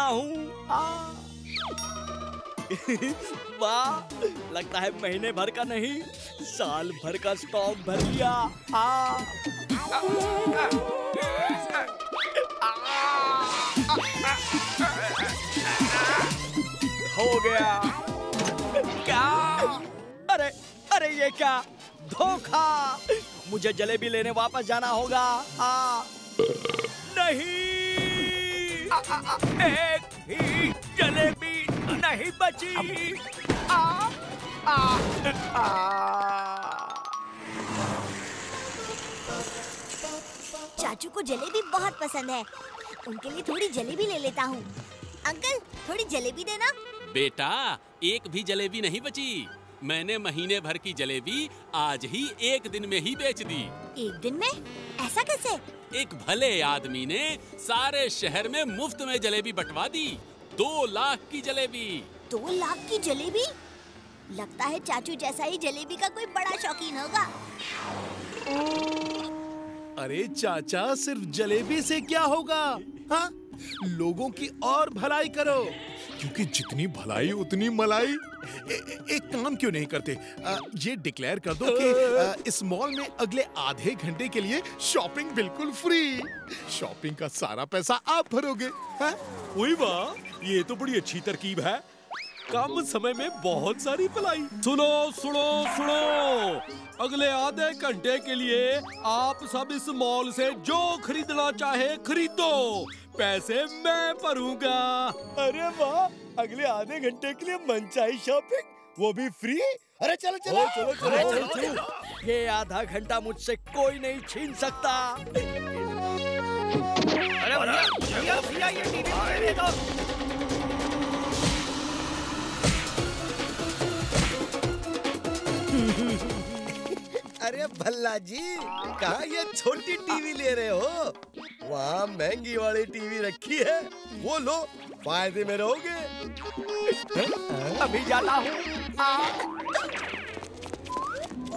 देता हूँ। वाह लगता है महीने भर का नहीं साल भर का स्टॉक भर लिया। हो गया। क्या? अरे अरे ये क्या? धोखा। मुझे जलेबी लेने वापस जाना होगा। आ, नहीं। एक भी जलेबी नहीं बची। आ, आ, आ, चाचू को जलेबी बहुत पसंद है। उनके लिए थोड़ी जलेबी ले लेता हूँ। अंकल थोड़ी जलेबी देना। बेटा एक भी जलेबी नहीं बची। मैंने महीने भर की जलेबी आज ही एक दिन में ही बेच दी। एक दिन में? ऐसा कैसे? एक भले आदमी ने सारे शहर में मुफ़्त में जलेबी बंटवा दी। दो लाख की जलेबी। दो लाख की जलेबी? लगता है चाचू जैसा ही जलेबी का कोई बड़ा शौकीन होगा। अरे चाचा सिर्फ़ जलेबी से क्या होगा? हाँ? लोगों की और भलाई करो। क्योंकि जितनी भलाई उतनी मलाई। ए, एक काम क्यों नहीं करते? आ, ये डिक्लेयर कर दो कि इस मॉल में अगले आधे घंटे के लिए शॉपिंग बिल्कुल फ्री शॉपिंग का सारा पैसा आप भरोगे कोई वाह ये तो बड़ी अच्छी तरकीब है। कम समय में बहुत सारी भलाई। सुनो सुनो सुनो। अगले आधे घंटे के लिए आप सब इस मॉल से जो खरीदना चाहे खरीदो। पैसे मैं भरूँगा। अरे वाह अगले आधे घंटे के लिए मनचाही शॉपिंग वो भी फ्री अरे चलो चलो। चलो चलो, चलो, चलो। ये आधा घंटा मुझसे कोई नहीं छीन सकता। अरे भैया भैया भैया ये टीवी अरे भल्ला जी कहा ये छोटी टीवी ले रहे हो? वहाँ महँगी वाली टीवी रखी है। वो लो फ़ायदे में रहोगे। अभी जाता हूँ।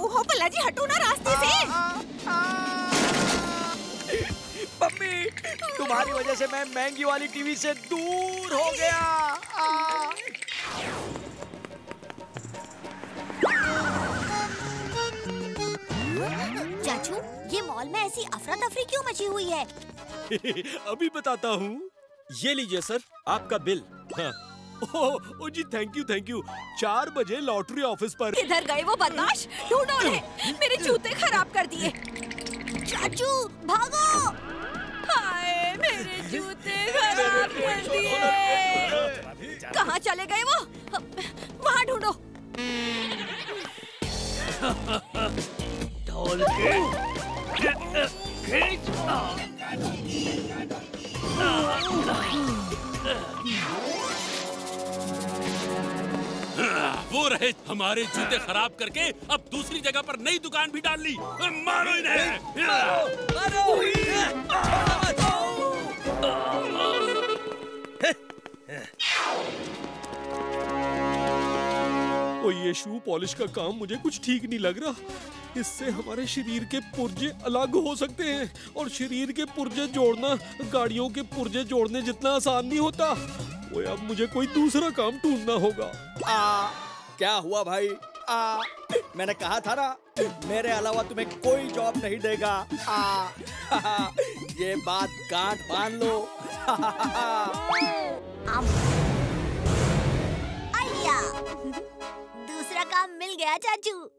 ओहो भल्ला जी हटो ना रास्ते से। मम्मी तुम्हारी वजह से मैं महँगी वाली टीवी से दूर हो गया। में ऐसी अफरा तफरी क्यों मची हुई है? अभी बताता हूँ। ये लीजिए सर आपका बिल। हाँ। ओ, ओ जी थैंक यू थैंक यू चार बजे लॉटरी ऑफ़िस पर। किधर गए वो बदमाश? ढूंढो उन्हें। मेरे जूते खराब कर दिए। चाचू भागो! हाय मेरे जूते खराब कर दिए। कहाँ चले गए वो? वहाँ ढूंढो। ढोल के रहे हमारे जूते खराब करके अब दूसरी जगह पर नई दुकान भी डाल ली मारो इन्हें ओ ये शू पॉलिश का काम मुझे कुछ ठीक नहीं लग रहा इससे हमारे शरीर के पुर्जे अलग हो सकते हैं और शरीर के पुर्जे जोड़ना गाड़ियों के पुर्जे जोड़ने जितना आसान नहीं होता ओए अब मुझे कोई दूसरा काम ढूंढना होगा आ, क्या हुआ भाई? आ, मैंने कहा था ना मेरे अलावा तुम्हें कोई जॉब नहीं देगा। आ, ये बात गांठ बाँध लो। दूसरा काम मिल गया चाचू।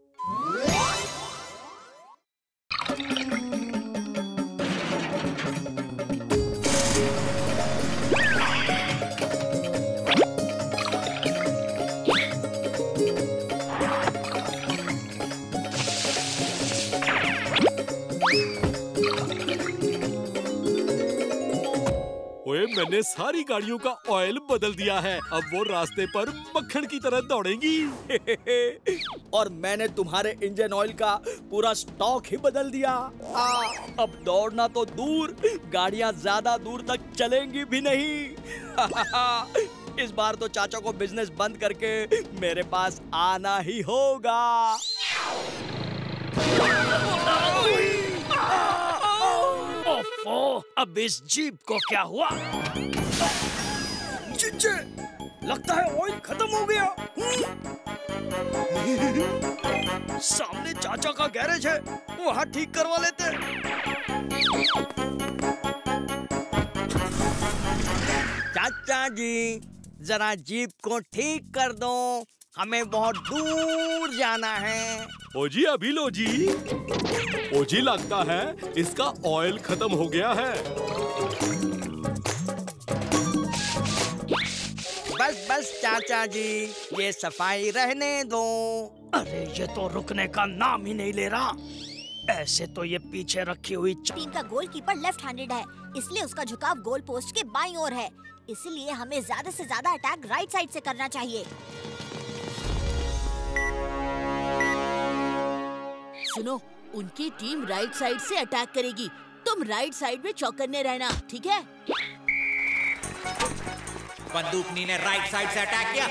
मैंने सारी गाड़ियों का ऑयल बदल दिया है। अब वो रास्ते पर मक्खन की तरह दौड़ेंगी। और मैंने तुम्हारे इंजन ऑयल का पूरा स्टॉक ही बदल दिया। आ, अब दौड़ना तो दूर गाड़ियाँ ज़्यादा दूर तक चलेंगी भी नहीं। इस बार तो चाचा को बिज़नेस बंद करके मेरे पास आना ही होगा। ओफो अब इस जीप को क्या हुआ? नीचे लगता है ऑयल खत्म हो गया। सामने चाचा का गैरेज है वहाँ ठीक करवा लेते। चाचा जी जरा जीप को ठीक कर दो। हमें बहुत दूर जाना है। ओ जी अभी लो जी। ओ जी लगता है इसका ऑयल खत्म हो गया है। बस बस चाचा जी ये सफ़ाई रहने दो। अरे ये तो रुकने का नाम ही नहीं ले रहा। ऐसे तो ये पीछे रखी हुई. टीम का गोलकीपर लेफ़्ट हैंडेड है इसलिए उसका झुकाव गोल पोस्ट के बाईं ओर है। इसलिए हमें ज़्यादा से ज़्यादा अटैक राइट साइड से करना चाहिए। सुनो उनकी टीम राइट साइड से अटैक करेगी। तुम राइट साइड में चौकन्ने रहना ठीक है? बंदूकनी ने राइट साइड से अटैक किया।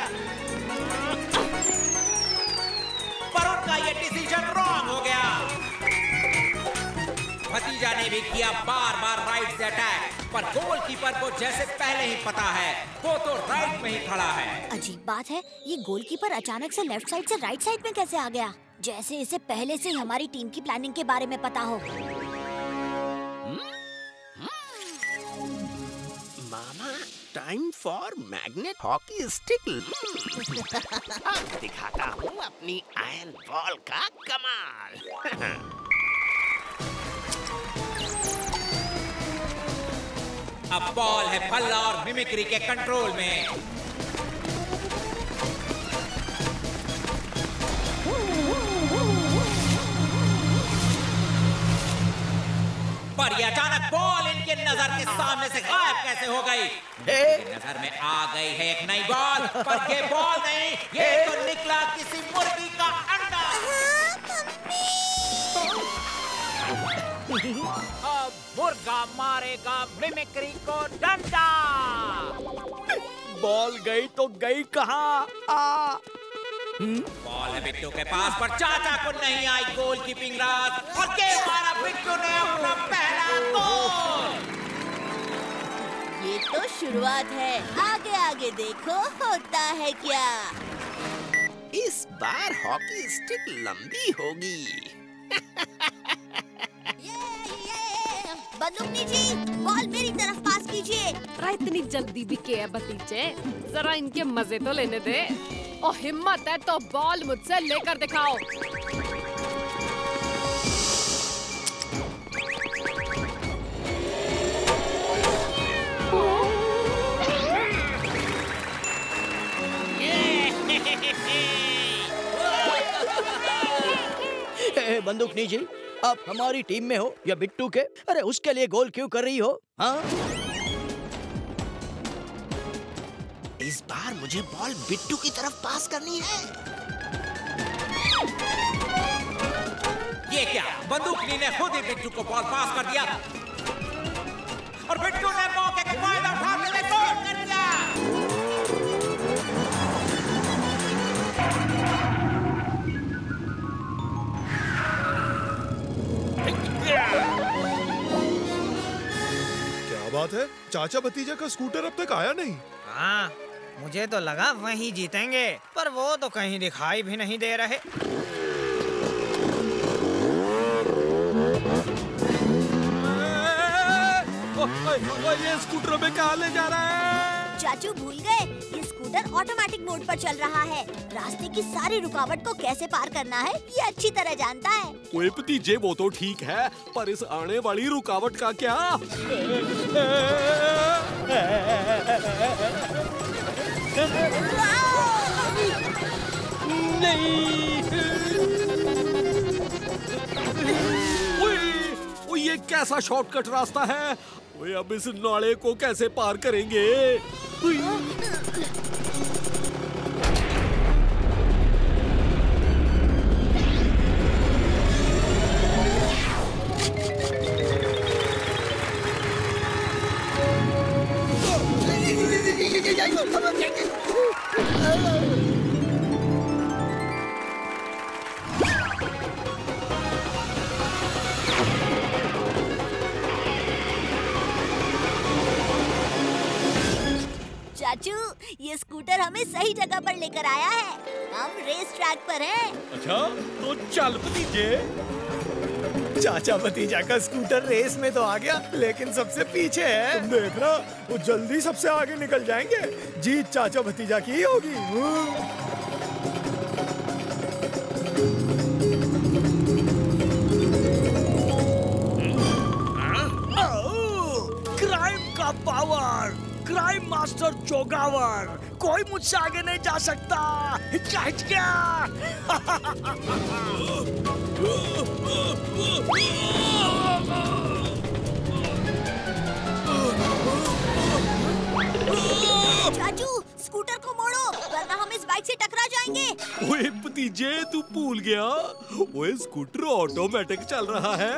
पर उनका ये डिसीज़न रॉन्ग हो गया। भतीजा ने भी किया बार बार राइट से अटैक पर गोलकीपर को जैसे पहले ही पता है वो तो राइट में ही खड़ा है। अजीब बात है ये गोलकीपर अचानक से लेफ़्ट साइड से राइट साइड में कैसे आ गया? जैसे इसे पहले से ही हमारी टीम की प्लानिंग के बारे में पता हो। मामा time for magnet hockey stick दिखाता हूँ अपनी आयरन बॉल का कमाल। अब बॉल है फल और मिमिक्री के कंट्रोल में। ये अचानक बॉल इनके नज़र के सामने से गायब कैसे हो गई? नज़र में आ गई है एक नई बॉल पर ये बॉल नहीं ये तो निकला किसी मुर्गी का अंडा। अब मुर्गा मारेगा मिमिक्री को डंडा। बॉल गई तो गई कहाँ? आ। बॉल है बिट्टू के पास पर चाचा को नहीं आई गोल कीपिंग रात और के मारा बिट्टू ने अपना पहला गोल ये तो शुरुआत है। आगे आगे देखो होता है क्या? इस बार हॉकी स्टिक लंबी होगी। बंदूकनी जी बॉल मेरी तरफ़ पास कीजिए। इतनी जल्दी भी के है भतीजे जरा इनके मज़े तो लेने दे। और हिम्मत है तो बॉल मुझसे लेकर दिखाओ। बंदूक बंदूकनी आप हमारी टीम में हो या बिट्टू के? अरे, उसके लिए गोल क्यों कर रही हो? हाँ? इस बार मुझे बॉल बिट्टू की तरफ़ पास करनी है। ये क्या? बंदूकनी ने खुद ही बिट्टू को बॉल पास कर दिया। और बिट्टू ने मौके का फ़ायदा उठाते हुए गोल कर दिया। क्या बात है? चाचा भतीजा का स्कूटर अब तक आया नहीं। हाँ। मुझे तो लगा वही जीतेंगे पर वो तो कहीं दिखाई भी नहीं दे रहे। ये स्कूटर में कहा ले जा रहा है? चाचू भूल गए ये स्कूटर ऑटोमेटिक मोड पर चल रहा है। रास्ते की सारी रुकावट को कैसे पार करना है ये अच्छी तरह जानता है। ओए भतीजे वो तो ठीक है पर इस आने वाली रुकावट का क्या? ओए, ये कैसा शॉर्टकट रास्ता है? अब इस नाले को कैसे पार करेंगे? चाचू, ये स्कूटर हमें सही जगह पर लेकर आया है हम रेस ट्रैक पर हैं। अच्छा तो चल दीजिए चाचा भतीजा का स्कूटर रेस में तो आ गया लेकिन सबसे पीछे है। तुम देख रहा वो जल्दी सबसे आगे निकल जाएँगे। जीत चाचा भतीजा की ही होगी। क्राइम का पावर क्राइम मास्टर चोगावर। कोई मुझसे आगे नहीं जा सकता। चाचू स्कूटर को मोड़ो, वरना हम इस बाइक से टकरा जाएँगे। ओए भतीजे तू भूल गया। ओए स्कूटर ऑटोमेटिक चल रहा है।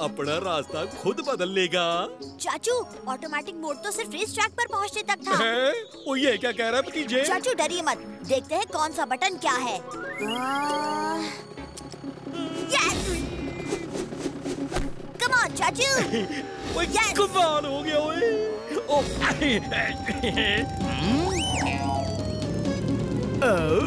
अपना रास्ता खुद बदल लेगा। चाचू ऑटोमेटिक मोड तो सिर्फ़ रेस ट्रैक पर पहुँचने तक था। है? ओ ये क्या कह रहा है भतीजे? चाचू डरिए मत। देखते हैं कौन सा बटन क्या है। कम ऑन चाचू। ओए कमाल हो गया ओए। ओ Oh.